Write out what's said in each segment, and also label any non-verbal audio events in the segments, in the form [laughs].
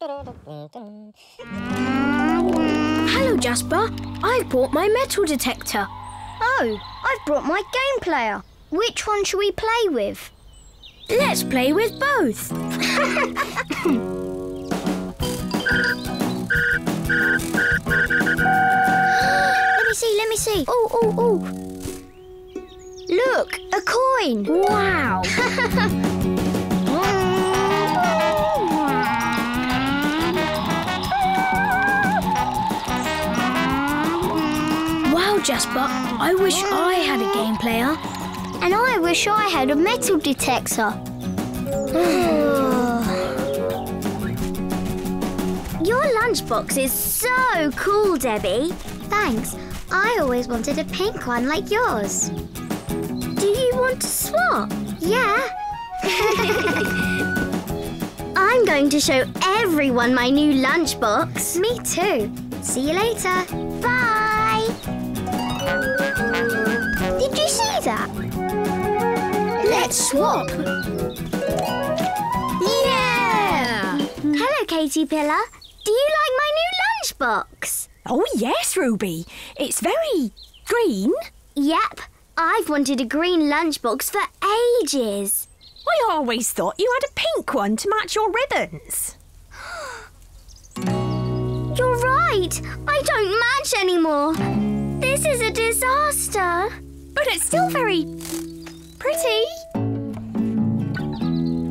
Hello, Jasper. I've brought my metal detector. Oh, I've brought my game player. Which one should we play with? Let's play with both. let me see, let me see. Oh, oh, oh. Look, a coin. Wow. [laughs] Jasper. I wish I had a game player. And I wish I had a metal detector. [sighs] Your lunchbox is so cool, Debee. Thanks. I always wanted a pink one like yours. Do you want to swap? Yeah. [laughs] I'm going to show everyone my new lunchbox. Me too. See you later. Bye. Did you see that? Let's swap. Yeah. Hello, Katie Pillar. Do you like my new lunchbox? Oh, yes, Rubee. It's very green. Yep. I've wanted a green lunchbox for ages. I always thought you had a pink one to match your ribbons. [gasps] You're right. I don't match anymore. This is a disaster. But it's still very pretty.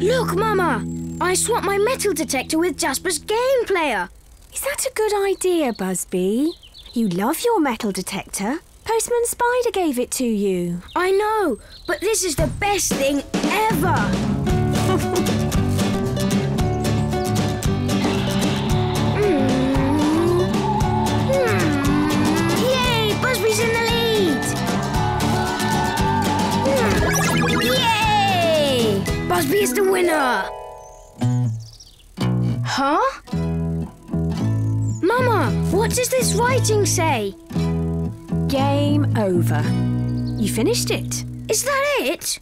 Look, Mama. I swapped my metal detector with Jasper's game player. Is that a good idea, Buzzbee? You love your metal detector. Postman Spider gave it to you. I know, but this is the best thing ever. Buzzbee is the winner. Huh? Mama, what does this writing say? Game over. You finished it. Is that it?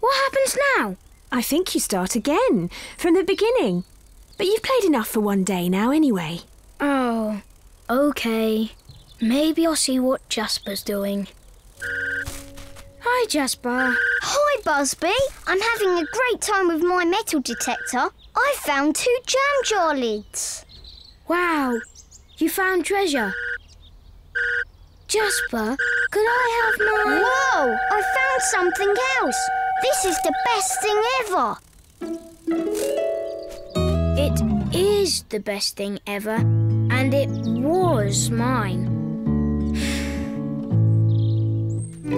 What happens now? I think you start again, from the beginning. But you've played enough for one day now, anyway. Oh, okay. Maybe I'll see what Jasper's doing. Hi, Jasper. Hi, Buzzbee. I'm having a great time with my metal detector. I found two jam jar lids. Wow, you found treasure. Jasper, could I have my... Whoa! I found something else. This is the best thing ever. It is the best thing ever, and it was mine.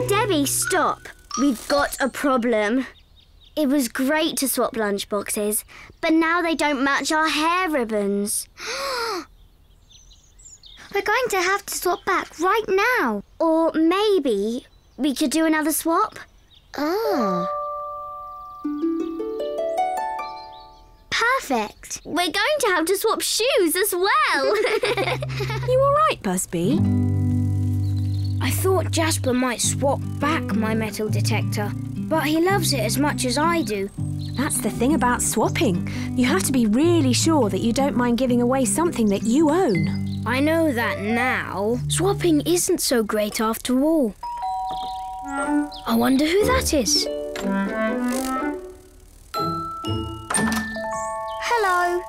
Debee, stop. We've got a problem. It was great to swap lunchboxes, but now they don't match our hair ribbons. [gasps] We're going to have to swap back right now. Or maybe we could do another swap. Oh. Perfect. We're going to have to swap shoes as well. [laughs] You all right, Buzzbee? I thought Jasper might swap back my metal detector, but he loves it as much as I do. That's the thing about swapping. You have to be really sure that you don't mind giving away something that you own. I know that now. Swapping isn't so great after all. I wonder who that is. Hello.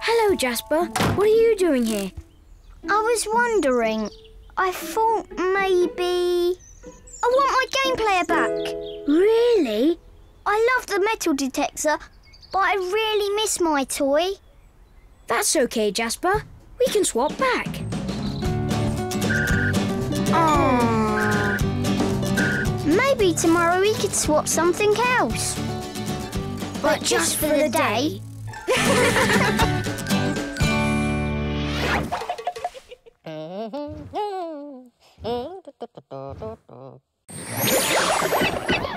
Hello, Jasper. What are you doing here? I was wondering. I thought maybe. I want my game player back. Really? I love the metal detector, but I really miss my toy. That's okay, Jasper. We can swap back. Aww. Maybe tomorrow we could swap something else. But just for the day. [laughs] Tu, tu.